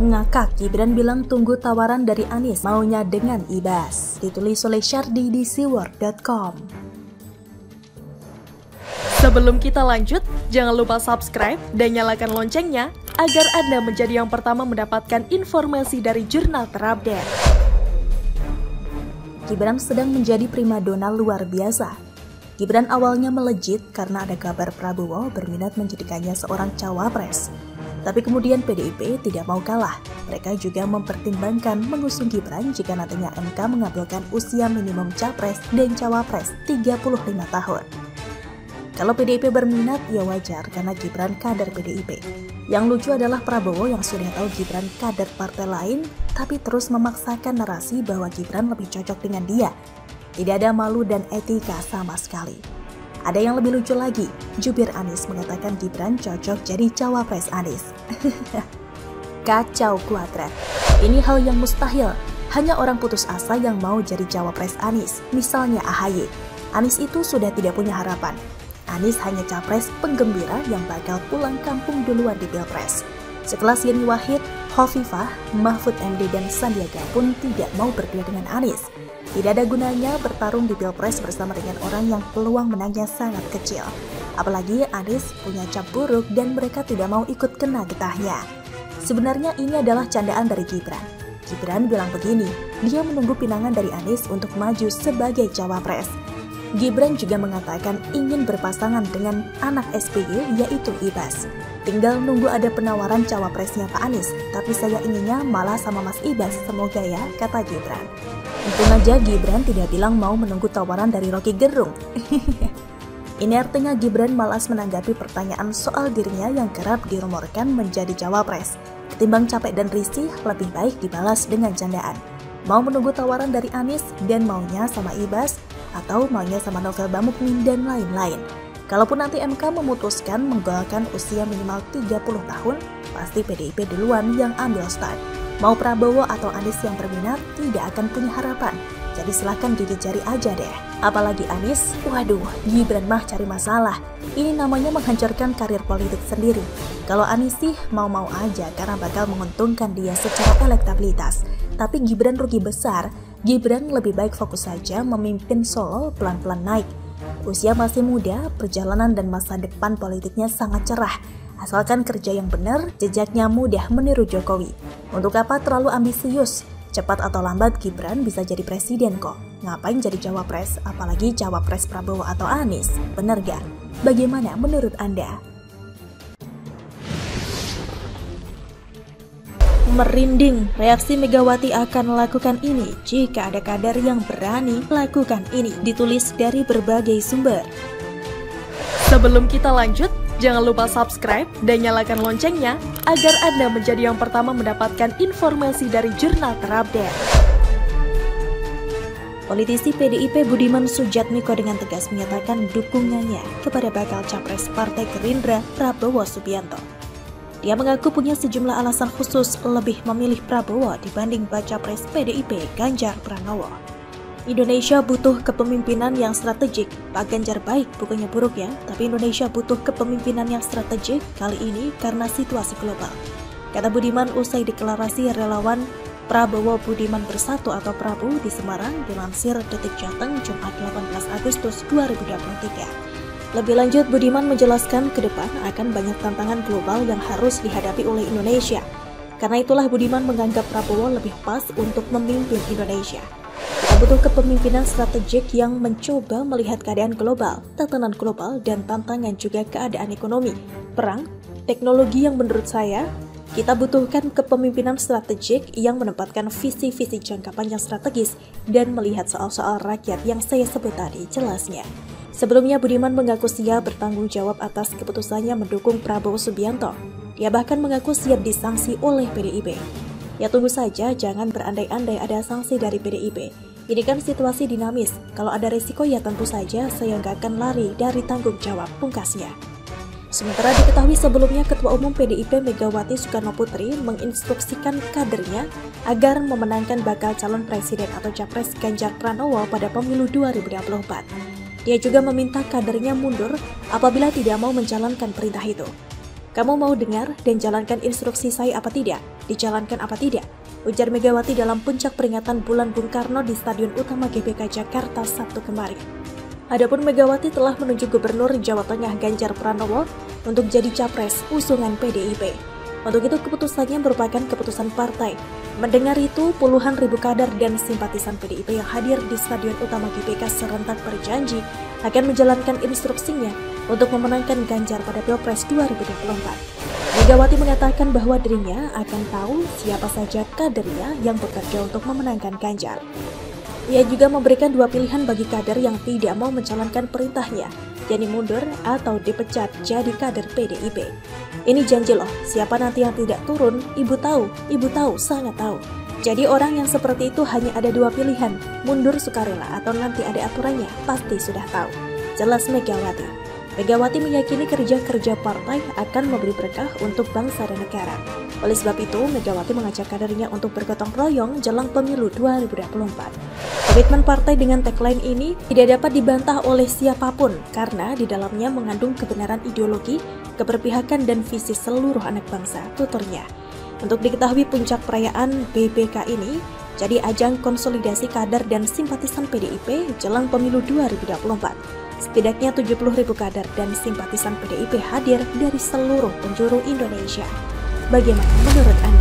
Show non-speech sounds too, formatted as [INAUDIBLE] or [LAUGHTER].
Ngakak Gibran bilang tunggu tawaran dari Anies maunya dengan Ibas. Ditulis oleh Shardy di siwar.com. Sebelum kita lanjut, jangan lupa subscribe dan nyalakan loncengnya agar Anda menjadi yang pertama mendapatkan informasi dari jurnal terupdate. Gibran sedang menjadi primadona luar biasa. Gibran awalnya melejit karena ada kabar Prabowo berminat menjadikannya seorang cawapres. Tapi kemudian PDIP tidak mau kalah. Mereka juga mempertimbangkan mengusung Gibran jika nantinya MK mengabulkan usia minimum capres dan cawapres 35 tahun. Kalau PDIP berminat, ya wajar karena Gibran kader PDIP. Yang lucu adalah Prabowo yang sudah tahu Gibran kader partai lain, tapi terus memaksakan narasi bahwa Gibran lebih cocok dengan dia. Tidak ada malu dan etika sama sekali. Ada yang lebih lucu lagi, jubir Anies mengatakan Gibran cocok jadi cawapres Anies. [LAUGHS] Kacau kuadrat. Ini hal yang mustahil. Hanya orang putus asa yang mau jadi cawapres Anies, misalnya AHY. Anies itu sudah tidak punya harapan. Anies hanya capres penggembira yang bakal pulang kampung duluan di Pilpres. Sekelas Yeni Wahid, Hovifah, Mahfud MD dan Sandiaga pun tidak mau berdua dengan Anies. Tidak ada gunanya bertarung di Pilpres bersama dengan orang yang peluang menangnya sangat kecil. Apalagi Anies punya cap buruk dan mereka tidak mau ikut kena getahnya. Sebenarnya ini adalah candaan dari Gibran. Gibran bilang begini, dia menunggu pinangan dari Anies untuk maju sebagai cawapres. Gibran juga mengatakan ingin berpasangan dengan anak SBY yaitu Ibas. Tinggal nunggu ada penawaran cawapresnya Pak Anies, tapi saya inginnya malah sama Mas Ibas, semoga ya, kata Gibran. Untung aja Gibran tidak bilang mau menunggu tawaran dari Rocky Gerung. [LAUGHS] Ini artinya Gibran malas menanggapi pertanyaan soal dirinya yang kerap dirumorkan menjadi cawapres. Ketimbang capek dan risih, lebih baik dibalas dengan candaan. Mau menunggu tawaran dari Anies dan maunya sama Ibas, atau maunya sama novel Bamukmin dan lain-lain. Kalaupun nanti MK memutuskan menggolkan usia minimal 30 tahun, pasti PDIP duluan yang ambil start. Mau Prabowo atau Anies yang berminat tidak akan punya harapan. Jadi silahkan gigit jari aja deh. Apalagi Anies, waduh, Gibran mah cari masalah. Ini namanya menghancurkan karir politik sendiri. Kalau Anies sih mau-mau aja karena bakal menguntungkan dia secara elektabilitas. Tapi Gibran rugi besar Gibran lebih baik fokus saja memimpin Solo pelan-pelan naik. Usia masih muda, perjalanan dan masa depan politiknya sangat cerah. Asalkan kerja yang benar, jejaknya mudah meniru Jokowi. Untuk apa terlalu ambisius? Cepat atau lambat Gibran bisa jadi presiden kok. Ngapain jadi cawapres, apalagi cawapres Prabowo atau Anies? Bener gak? Bagaimana menurut Anda? Merinding. Reaksi Megawati akan melakukan ini jika ada kader yang berani melakukan ini, ditulis dari berbagai sumber. Sebelum kita lanjut, jangan lupa subscribe dan nyalakan loncengnya agar Anda menjadi yang pertama mendapatkan informasi dari jurnal terupdate. Politisi PDIP Budiman Sujatmiko dengan tegas menyatakan dukungannya kepada bakal capres Partai Gerindra Prabowo Subianto. Dia mengaku punya sejumlah alasan khusus lebih memilih Prabowo dibanding baca pres PDIP Ganjar Pranowo. Indonesia butuh kepemimpinan yang strategik. Pak Ganjar baik, bukannya buruk ya, tapi Indonesia butuh kepemimpinan yang strategik kali ini karena situasi global. Kata Budiman usai deklarasi relawan Prabowo Budiman Bersatu atau Prabu di Semarang dilansir Detik Jateng Jumat 18 Agustus 2023. Lebih lanjut, Budiman menjelaskan ke depan akan banyak tantangan global yang harus dihadapi oleh Indonesia. Karena itulah Budiman menganggap Prabowo lebih pas untuk memimpin Indonesia. Kita butuh kepemimpinan strategik yang mencoba melihat keadaan global, tatanan global, dan tantangan juga keadaan ekonomi, perang, teknologi yang menurut saya kita butuhkan kepemimpinan strategik yang menempatkan visi-visi jangka panjang strategis dan melihat soal-soal rakyat yang saya sebut tadi jelasnya. Sebelumnya Budiman mengaku siap bertanggung jawab atas keputusannya mendukung Prabowo Subianto. Dia bahkan mengaku siap disanksi oleh PDIP. Ya tunggu saja, jangan berandai-andai ada sanksi dari PDIP. Ini kan situasi dinamis, kalau ada resiko ya tentu saja saya nggak akan lari dari tanggung jawab pungkasnya. Sementara diketahui sebelumnya Ketua Umum PDIP Megawati Soekarno Putri menginstruksikan kadernya agar memenangkan bakal calon presiden atau capres Ganjar Pranowo pada pemilu 2024. Dia juga meminta kadernya mundur apabila tidak mau menjalankan perintah itu. Kamu mau dengar dan jalankan instruksi saya apa tidak? Dijalankan apa tidak? Ujar Megawati dalam puncak peringatan bulan Bung Karno di Stadion Utama GBK Jakarta Sabtu kemarin. Adapun Megawati telah menunjuk Gubernur Jawa Tengah Ganjar Pranowo untuk jadi capres usungan PDIP. Untuk itu keputusannya merupakan keputusan partai. Mendengar itu, puluhan ribu kader dan simpatisan PDIP yang hadir di Stadion Utama GBK serentak berjanji akan menjalankan instruksinya untuk memenangkan Ganjar pada Pilpres 2024. Megawati mengatakan bahwa dirinya akan tahu siapa saja kadernya yang bekerja untuk memenangkan Ganjar. Ia juga memberikan dua pilihan bagi kader yang tidak mau mencalonkan perintahnya, yakni mundur atau dipecat jadi kader PDIP. Ini janji loh, siapa nanti yang tidak turun, ibu tahu, ibu tahu, sangat tahu. Jadi orang yang seperti itu hanya ada dua pilihan, mundur sukarela atau nanti ada aturannya, pasti sudah tahu. Jelas Megawati. Megawati meyakini kerja-kerja partai akan memberi berkah untuk bangsa dan negara. Oleh sebab itu, Megawati mengajak kadernya untuk bergotong royong jelang pemilu 2024. Komitmen partai dengan tagline ini tidak dapat dibantah oleh siapa pun karena di dalamnya mengandung kebenaran ideologi, keberpihakan dan visi seluruh anak bangsa, tuturnya. Untuk diketahui puncak perayaan BBK ini jadi ajang konsolidasi kader dan simpatisan PDIP jelang pemilu 2024. Setidaknya 70 ribu kader dan simpatisan PDIP hadir dari seluruh penjuru Indonesia. Bagaimana menurut Anda?